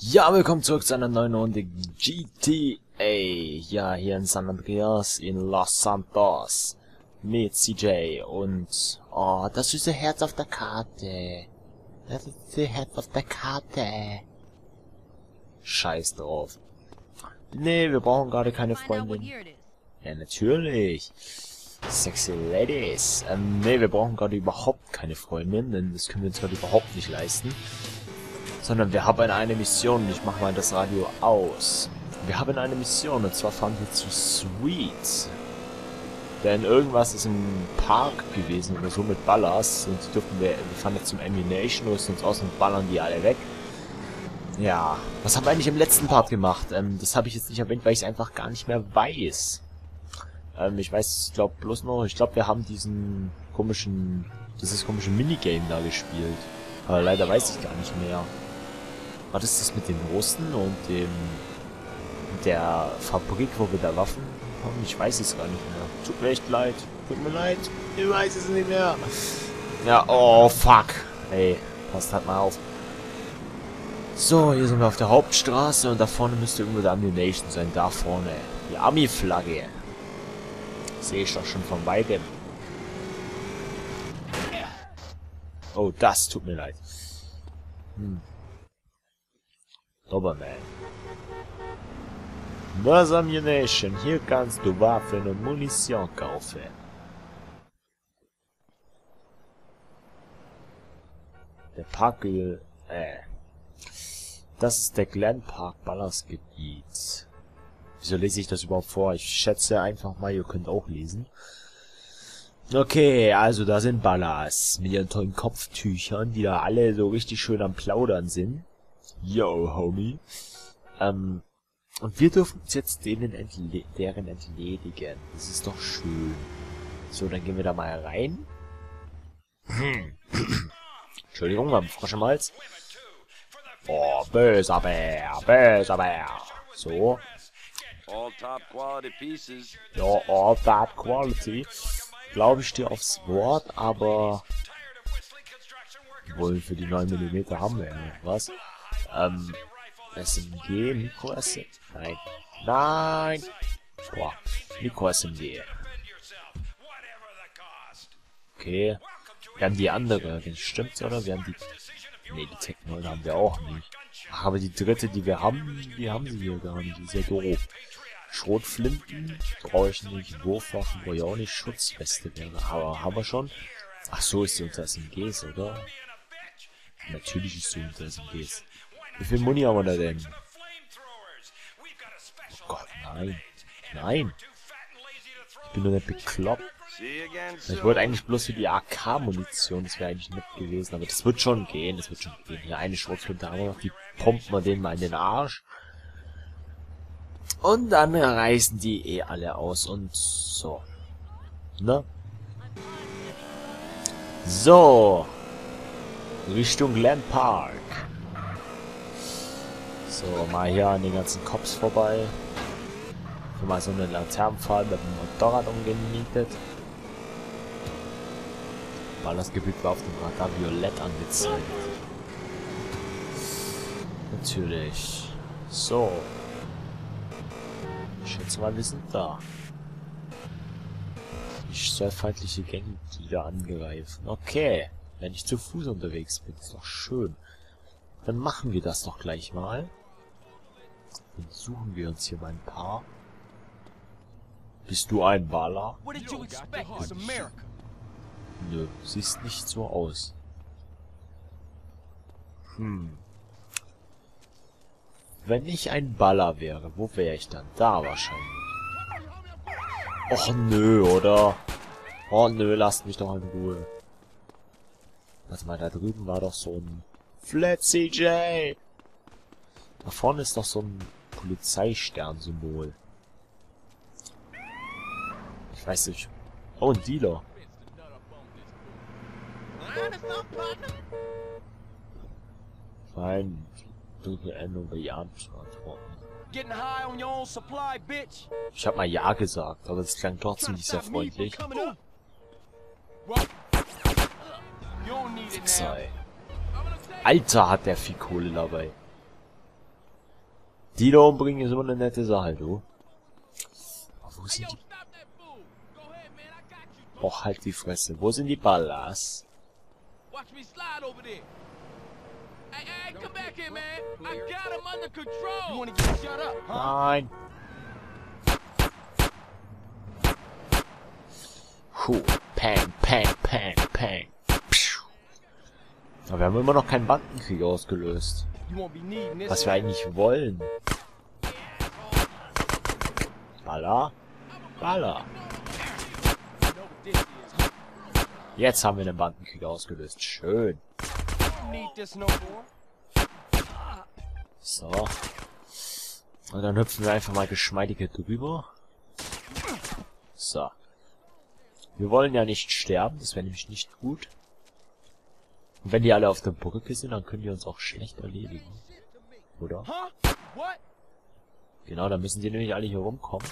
Ja, willkommen zurück zu einer neuen Runde GTA. Ja, hier in San Andreas in Los Santos. Mit CJ und... Oh, das süße Herz auf der Karte. Das süße Herz auf der Karte. Scheiß drauf. Nee, wir brauchen gerade keine Freundin. Ja, natürlich. Sexy Ladies. Ähm, nee, wir brauchen gerade überhaupt keine Freundin, denn das können wir uns gerade überhaupt nicht leisten. Sondern wir haben eine Mission. Ich mache mal das Radio aus. Wir haben eine Mission und zwar fahren wir zu Sweet. Denn irgendwas ist im Park gewesen oder so mit Ballers und die dürfen wir, wir fahren jetzt zum Ammunition, rüsten uns aus und ballern die alle weg. Ja, was haben wir eigentlich im letzten Part gemacht? Ähm, das habe ich jetzt nicht erwähnt, weil ich es einfach gar nicht mehr weiß. Ähm, ich weiß, ich glaube bloß noch, ich glaube wir haben diesen komischen, dieses komische Minigame da gespielt. Aber leider weiß ich gar nicht mehr. Was ist das mit den Russen und dem der Fabrik, wo wir da Waffen haben? Ich weiß es gar nicht mehr. Tut mir echt leid. Tut mir leid. Ich weiß es nicht mehr. Ja, oh fuck. Ey, passt halt mal auf. So, hier sind wir auf der Hauptstraße und da vorne müsste irgendwo der Ammunition sein. Da vorne. Die Ami-Flagge. Sehe ich doch schon von weitem. Oh, das tut mir leid. Hm. Doberman. Was Ammunition. Hier kannst du Waffen und Munition kaufen. Der Park... Äh. Das ist der Glen Park Ballersgebiet. Wieso lese ich das überhaupt vor? Ich schätze einfach mal, ihr könnt auch lesen. Okay, also da sind Ballers mit ihren tollen Kopftüchern, die da alle so richtig schön am Plaudern sind. Yo, Homie. Ähm, und wir dürfen uns jetzt denen entle deren entledigen. Das ist doch schön. So, dann gehen wir da mal rein. Entschuldigung, wir haben Frosch im Hals. Oh, böser Bär, böser Bär. So. All top quality pieces. Ja, all that quality. Glaube ich dir aufs Wort, aber... Wohl für die 9 mm haben wir ja noch was. Ähm, SMG, Mikro SMG? Nein. Nein! Boah, Mikro SMG. Okay. Wir haben die andere, stimmt's, oder? Wir haben die... Ne, die Techno haben wir auch nicht. Aber die dritte, die wir haben, die haben sie hier gar nicht. Die ist ja doof. Schrotflinten brauche ich nicht. Wurfwaffen brauche ich auch nicht. Schutzweste wäre, aber haben wir schon. Ach so, ist sie unter SMGs, oder? Natürlich ist sie unter SMGs. Wie viel Muni haben wir da denn? Oh Gott, nein. Nein. Ich bin nur nicht bekloppt. Ich wollte eigentlich bloß für die AK-Munition, das wäre eigentlich nett gewesen, aber das wird schon gehen, das wird schon gehen. Hier eine Schrotflinte haben wir noch, die pumpt man denen mal in den Arsch. Und dann reißen die eh alle aus und so. Ne? So. Richtung Land Park. So, mal hier an den ganzen Cops vorbei. Für mal so eine Laternenfahrt mit dem Motorrad umgenietet. Weil das Gebiet war auf dem Radar violett angezeigt. Natürlich. So. Ich schätze mal, wir sind da. Ich soll feindliche Gangmitglieder angreifen. Okay. Wenn ich zu Fuß unterwegs bin, ist doch schön. Dann machen wir das doch gleich mal. Dann suchen wir uns hier mal ein paar. Bist du ein Baller? Nö, siehst nicht so aus. Hm. Wenn ich ein Baller wäre, wo wäre ich dann? Da wahrscheinlich. Och nö, oder? Oh nö, lasst mich doch in Ruhe. Warte mal, da drüben war doch so ein Flat CJ. Da vorne ist doch so ein Polizeistern-Symbol. Ich weiß nicht. Oh, ein Dealer. Fein. Drücke Änderung bei Ja antworten. Ich hab mal Ja gesagt, aber das klang trotzdem nicht sehr freundlich. Ey. Alter, hat der viel Kohle dabei. Die da umbringen ist immer eine nette Sache, du. Aber wo sind die... Och, halt die Fresse. Wo sind die Ballas? Watch me slide over there. Hey, hey, come back here, man. I got him under control. You wanna get shut up, huh? Nein. Puh. Pang, pang, pang, pang. Pschuh. Aber wir haben immer noch keinen Bandenkrieg ausgelöst. Was wir eigentlich wollen. Baller. Baller. Jetzt haben wir den Bandenkrieg ausgelöst. Schön. So. Und dann hüpfen wir einfach mal geschmeidig hier drüber. So. Wir wollen ja nicht sterben, das wäre nämlich nicht gut. Und wenn die alle auf der Brücke sind, dann können die uns auch schlecht erledigen. Oder? Genau, dann müssen die nämlich alle hier rumkommen.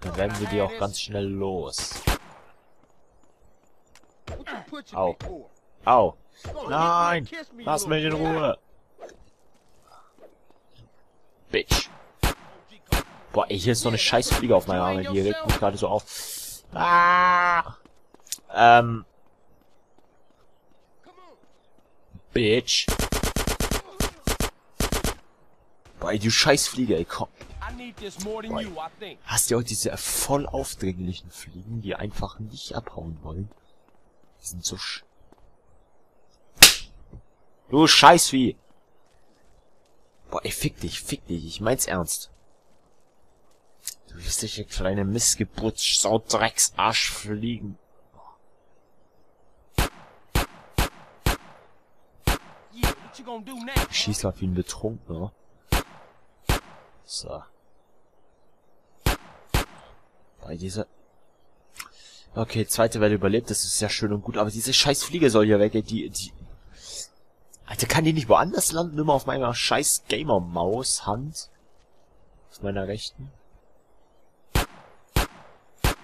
Dann werden wir die auch ganz schnell los. Au. Au! Nein! Lass mich in. Ruhe! Bitch. Boah, ey, hier ist so eine scheiß Fliege auf meiner Arme, die regt mich gerade so auf. Ah! Ähm. Bitch. Boah, du scheiß Fliege, ey, komm. Hast du auch diese voll aufdringlichen Fliegen, die einfach nicht abhauen wollen? Die sind so sch... Du Scheißvieh! Boah, ey, fick dich, fick dich, ich mein's ernst. Du wirst dich eine kleine Missgeburt, Sau, Drecks, Arsch fliegen. Schieß grad wie ein Betrunkener. So. Bei dieser... Okay, zweite Welle überlebt, das ist sehr schön und gut, aber diese scheiß Fliege soll hier weg, ey, die, die... Alter, kann die nicht woanders landen? Immer auf meiner scheiß Gamer-Maus-Hand? Auf meiner rechten?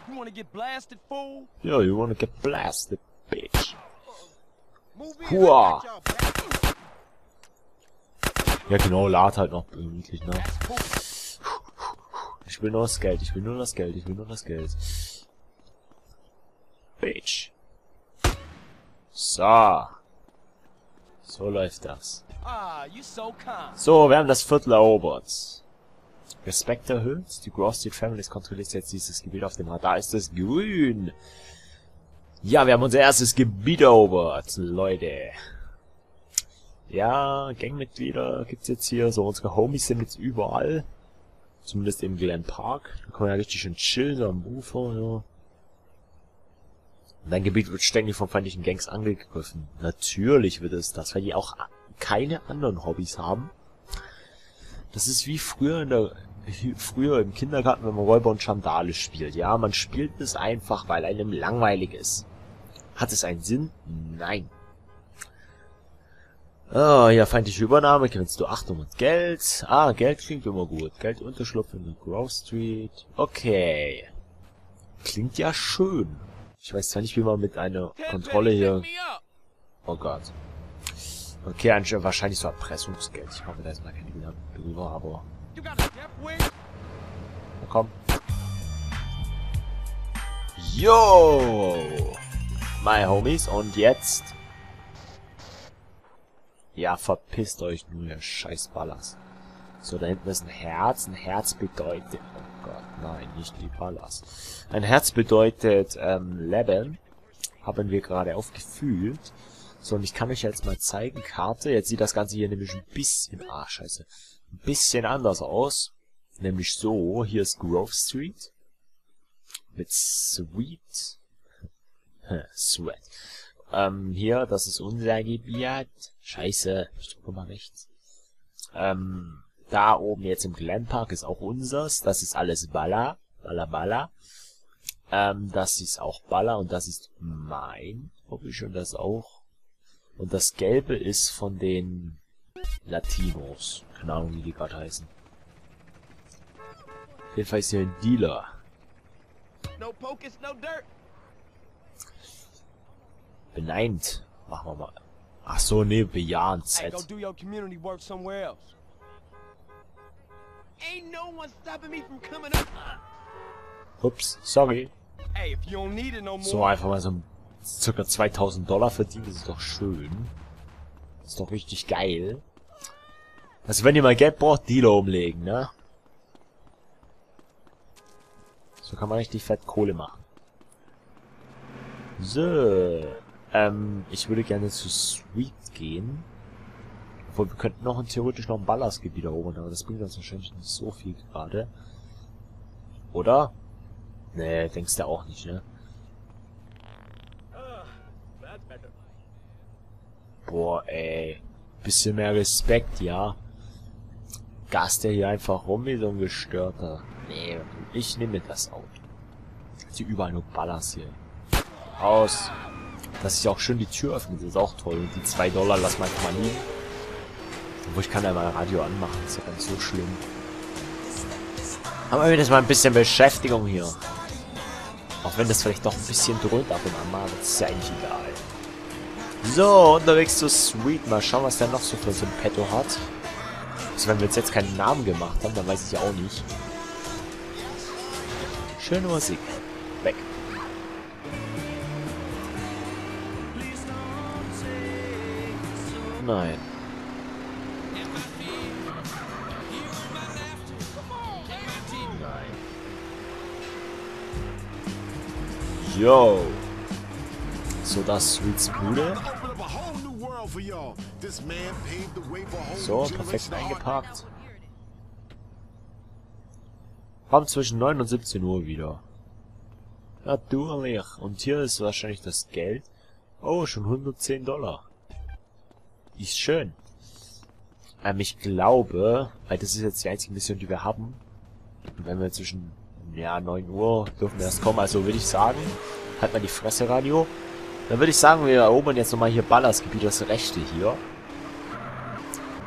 You wanna get blasted, fool? Ja, you wanna get blasted, bitch. Hua. Ja genau, lad halt noch gemütlich, ne? Ich will nur das Geld, ich will nur das Geld, ich will nur das Geld. Bitch. So. So läuft das. Ah, so wir haben das Viertel erobert. Respekt erhöht. Die Grove Street Families kontrolliert jetzt dieses Gebiet auf dem Radar. Ist es grün? Ja, wir haben unser erstes Gebiet erobert, Leute. Ja, Gangmitglieder gibt's jetzt hier. So, unsere Homies sind jetzt überall. Zumindest im Glen Park. Da kann man ja richtig schön chillen, am Ufer, ja. Dein Gebiet wird ständig von feindlichen Gangs angegriffen. Natürlich wird es das, weil die auch keine anderen Hobbys haben. Das ist wie früher in der, früher im Kindergarten, wenn man Räuber und Chandale spielt. Ja, man spielt es einfach, weil einem langweilig ist. Hat es einen Sinn? Nein. Ah, ja, feindliche Übernahme, gewinnst du Achtung und Geld. Ah, Geld klingt immer gut. Geld Unterschlupf in der Grove Street. Okay. Klingt ja schön. Ich weiß zwar nicht, wie man mit einer Kontrolle hier... Oh Gott. Okay, wahrscheinlich so Erpressungsgeld. Ich hoffe, da ist mal keine Gedanken drüber, aber... Na komm. Yo! My Homies, und jetzt... Ja, verpisst euch nur, ihr Scheißballers. So, da hinten ist ein Herz. Ein Herz bedeutet... Oh Gott, nein, nicht die Ballers. Ein Herz bedeutet, ähm, Leben. Haben wir gerade aufgefühlt. So, und ich kann euch jetzt mal zeigen, Karte. Jetzt sieht das Ganze hier nämlich ein bisschen... Ah, scheiße. Ein bisschen anders aus. Nämlich so, hier ist Grove Street. Mit Sweet. Sweat. Ähm, hier, das ist unser Gebiet. Scheiße, ich drücke mal rechts. Ähm, da oben jetzt im Glen Park ist auch unseres. Das ist alles Balla. Balla Balla. Ähm, das ist auch Balla und das ist mein. Hoffe ich schon das auch. Und das Gelbe ist von den Latinos. Keine Ahnung, wie die gerade heißen. Auf jeden Fall ist hier ein Dealer. No pocus, no dirt. Beneimt. Machen wir mal. Ach so, nee, bejahend Hey, go do your community work somewhere else. Ain't no one stopping me from coming up. Ups, sorry. Hey, if you don't need it no more. So einfach mal so circa 2000 Dollar verdienen, das ist doch schön. Das ist doch richtig geil. Also wenn ihr mal Geld braucht, Dealer umlegen, ne? So kann man richtig fett Kohle machen. So. Ähm, ich würde gerne zu Sweet gehen. Obwohl, wir könnten noch theoretisch noch ein Ballastgebiet erobern, aber das bringt uns wahrscheinlich nicht so viel gerade. Oder? Nee, denkst du auch nicht, ne? Boah, ey. Bisschen mehr Respekt, ja. Gas der hier einfach rum wie so ein Gestörter. Nee, ich nehme das Auto. Hier überall nur Ballers hier. Aus. Dass sich auch schön die Tür öffnet, ist auch toll. Und die zwei Dollar lass mal einfach mal liegen. Obwohl ich kann ja mal Radio anmachen, ist ja ganz so schlimm. Aber jetzt mal ein bisschen Beschäftigung hier. Auch wenn das vielleicht doch ein bisschen dröhnt ab und an mal, das ist ja eigentlich egal. So, unterwegs zu Sweet. Mal schauen, was der noch so für so ein Petto hat. Also wenn wir jetzt, jetzt keinen Namen gemacht haben, dann weiß ich ja auch nicht. Schöne Musik. Nein. Yo. So, das Sweets Bude. So, perfekt eingeparkt. Haben zwischen 9 und 17 Uhr wieder. Natürlich. Und hier ist wahrscheinlich das Geld. Oh, schon 110 Dollar. Ist schön. Ähm, ich glaube, weil das ist jetzt die einzige Mission, die wir haben. Und wenn wir zwischen, ja, 9 Uhr dürfen wir erst kommen. Also würde ich sagen, halt mal die Fresse, Radio. Dann würde ich sagen, wir erobern jetzt nochmal hier Ballersgebiet, das rechte hier.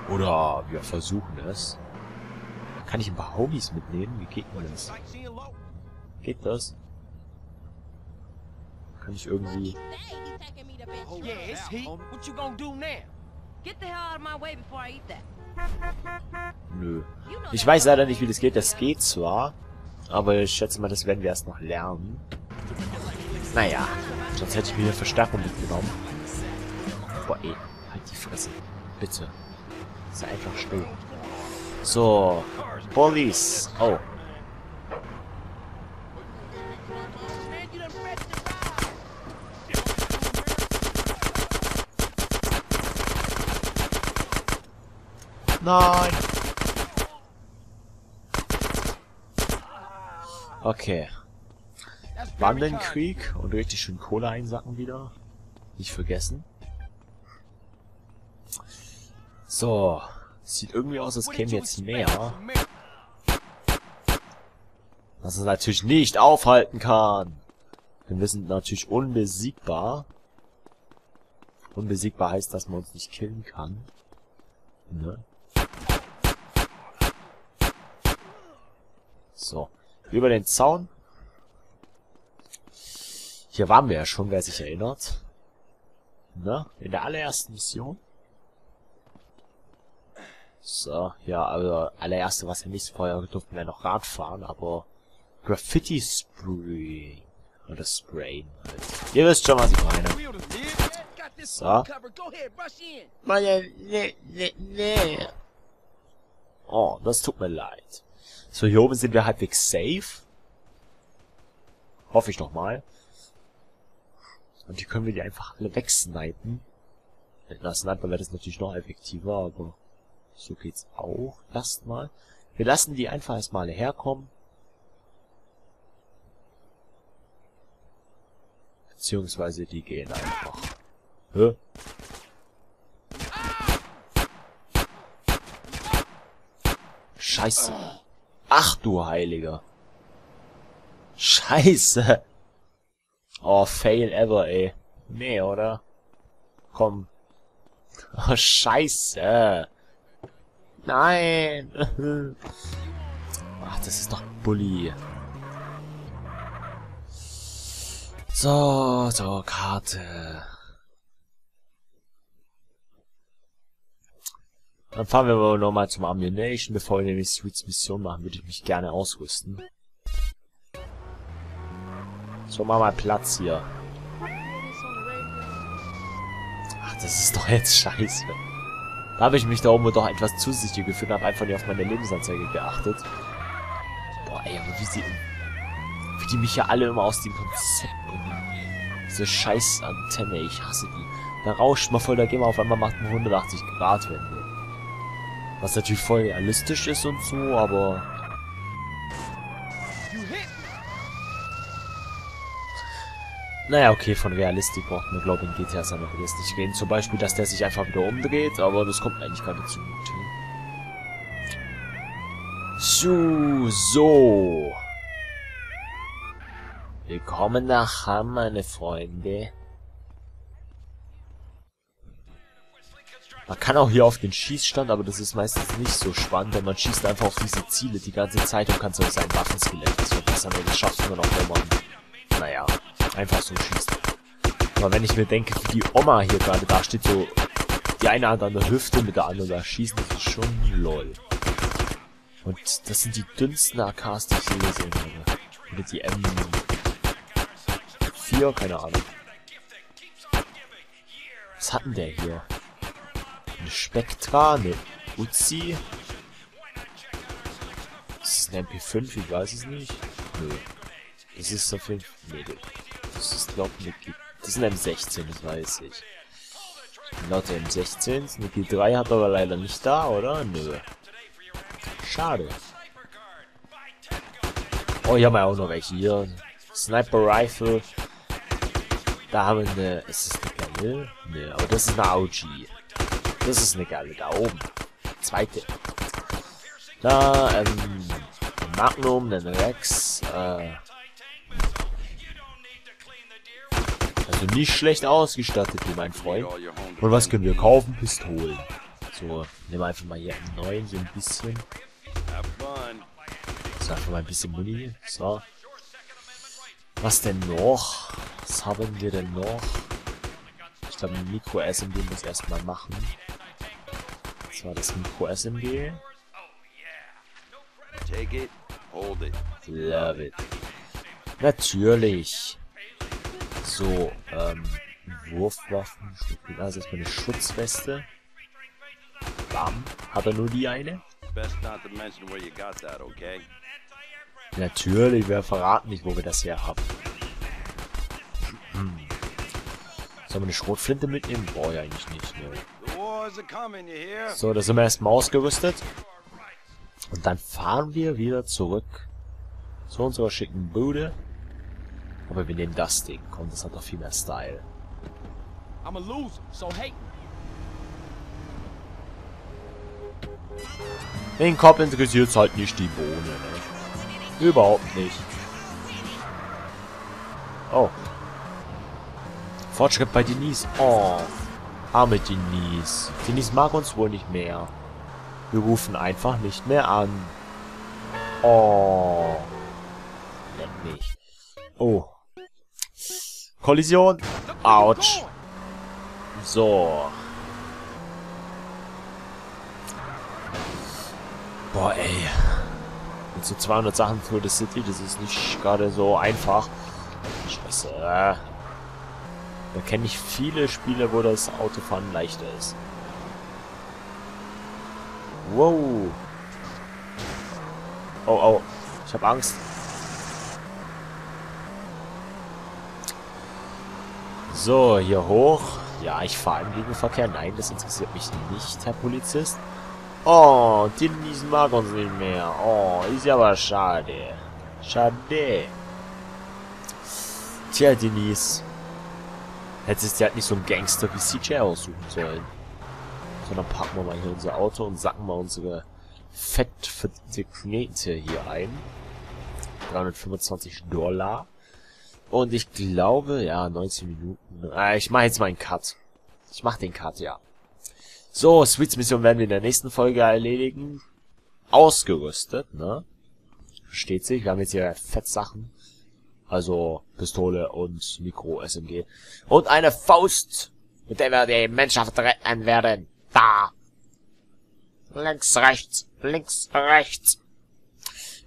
Oder wir versuchen es. Kann ich ein paar Homies mitnehmen? Wie geht man das? Geht das? Kann ich irgendwie... It's heat. What you gonna do now? Get the hell out of my way before I eat that. Nö. Ich weiß leider nicht, wie das geht. Das geht zwar, aber ich schätze mal, das werden wir erst noch lernen. Naja, sonst hätte ich mir eine Verstärkung mitgenommen. Boah, ey, halt die Fresse. Bitte. Sei einfach still. So, Police. Oh, nein. Okay, Wandenkrieg und richtig schön Kohle einsacken wieder. Nicht vergessen. So, sieht irgendwie aus, als käme jetzt mehr. Was uns natürlich nicht aufhalten kann. Denn wir sind natürlich unbesiegbar. Unbesiegbar heißt, dass man uns nicht killen kann. Ne? So. Über den Zaun. Hier waren wir ja schon, wer sich erinnert. Ne? In der allerersten Mission. So, ja, also allererste, was wir nicht vorher durften wir noch Rad fahren, aber Graffiti Spray. Oder Sprayen halt. Ihr wisst schon, was ich meine. So. Oh, das tut mir leid. So, hier oben sind wir halbwegs safe. Hoffe ich doch mal. Und hier können wir die einfach alle wegsnipen. Mit einer Sniper wäre das natürlich noch effektiver, aber so geht's auch erstmal. Wir lassen die einfach erstmal alle herkommen. Beziehungsweise die gehen einfach. Hä? Scheiße. Ach du Heiliger. Scheiße. Oh, fail ever, ey. Nee, oder? Komm. Oh, scheiße. Nein. Ach, das ist doch Bully. So, so, Karte. Dann fahren wir aber nochmal zum Ammunition. Bevor wir nämlich Sweets Mission machen, würde ich mich gerne ausrüsten. So, mach mal Platz hier. Ach, das ist doch jetzt scheiße. Da habe ich mich da oben doch etwas zu sicher gefühlt und habe einfach nicht auf meine Lebensanzeige geachtet. Boah, ey, aber wie sie... Wie die mich ja alle immer aus dem Konzept bringen. Diese scheiß Antenne, ich hasse die. Da rauscht mal voll der Gamer, auf einmal macht man 180 Grad Wende. Was natürlich voll realistisch ist und so, aber... Naja, okay, von Realistik braucht man, glaube ich, in GTA San Andreas nicht reden. Zum Beispiel, dass der sich einfach wieder umdreht, aber das kommt eigentlich gar nicht so gut. So, so. Willkommen nach Hamm, meine Freunde. Man kann auch hier auf den Schießstand, aber das ist meistens nicht so spannend, denn man schießt einfach auf diese Ziele die ganze Zeit und kann so sein Waffenskelett verbessern und das schafft man auch, wenn man, naja, einfach so schießt. Aber wenn ich mir denke, wie die Oma hier gerade da steht, so die eine Hand an der Hüfte mit der anderen da schießen, das ist schon lol. Und das sind die dünnsten AKs, die ich je gesehen habe. Oder die M4, keine Ahnung. Was hat denn der hier? Eine Spectra, eine Uzi. Ist eine MP5, ich weiß es nicht. Nö. Das ist auf jeden Fall... Nee, das ist glaub ich eine... Das ist eine M16, das weiß ich. Laut der M16, eine G3 hat aber leider nicht da, oder? Nö. Schade. Oh, hier haben wir auch noch welche. Hier. Sniper Rifle. Da haben wir eine... Ist das eine geile? Nee, aber das ist eine AUG. Das ist eine geile. Da oben. Zweite. Da, ähm... Ein Magnum, ein Rex, äh... Also nicht schlecht ausgestattet, wie mein Freund. Und was können wir kaufen? Pistolen. So, nehmen wir einfach mal hier einen neuen, so ein bisschen. So, einfach mal ein bisschen Muni. So. Was denn noch? Was haben wir denn noch? Ich glaube, ein Mikro-SMG muss erstmal machen. Das war das Mikro-SMG. Take it, hold it. Love it. Natürlich. So, ähm, Wurfwaffen, also erstmal eine Schutzweste. Bam. Hat er nur die eine? Best not to mention where you got that, okay? Natürlich, wir verraten nicht, wo wir das her haben. Hm. Sollen wir eine Schrotflinte mitnehmen? Brauche ich eigentlich nicht, ne. So, da sind wir erstmal ausgerüstet. Und dann fahren wir wieder zurück zu unserer schicken Bude. Aber wir nehmen das Ding. Komm, das hat doch viel mehr Style. I'm a loser, so hate me. Den Kopf interessiert halt nicht die Bohne, ne? Überhaupt nicht. Oh. Fortschritt bei Denise. Oh. Arme Denise. Denise mag uns wohl nicht mehr. Wir rufen einfach nicht mehr an. Oh. Leck mich. Oh. Kollision. Autsch. So. Boah, ey. Mit so 200 Sachen für das City, das ist nicht gerade so einfach. Scheiße. Da kenne ich viele Spiele, wo das Autofahren leichter ist. Wow. Oh, oh. Ich habe Angst. So, hier hoch. Ja, ich fahre im Gegenverkehr. Nein, das interessiert mich nicht, Herr Polizist. Oh, Denise mag uns nicht mehr. Oh, ist ja aber schade. Schade. Tja, Denise. Hättest du halt nicht so einen Gangster wie CJ aussuchen sollen. Sondern packen wir mal hier unser Auto und sacken mal unsere fettfette Knete hier ein. 325 Dollar. Und ich glaube, ja, 19 Minuten. Äh, ich mache jetzt mal einen Cut. Ich mache den Cut, ja. So, Sweets Mission werden wir in der nächsten Folge erledigen. Ausgerüstet, ne? Versteht sich. Wir haben jetzt hier Fettsachen. Also Pistole und Mikro-SMG. Und eine Faust, mit der wir die Menschheit retten werden. Da. Links, rechts, links, rechts.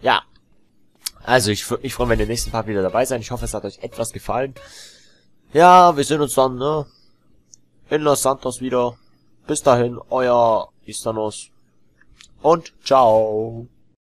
Ja. Also, ich würde mich freuen, wenn ihr im nächsten Part wieder dabei seid. Ich hoffe, es hat euch etwas gefallen. Ja, wir sehen uns dann, ne? In Los Santos wieder. Bis dahin, euer Istanos. Und ciao.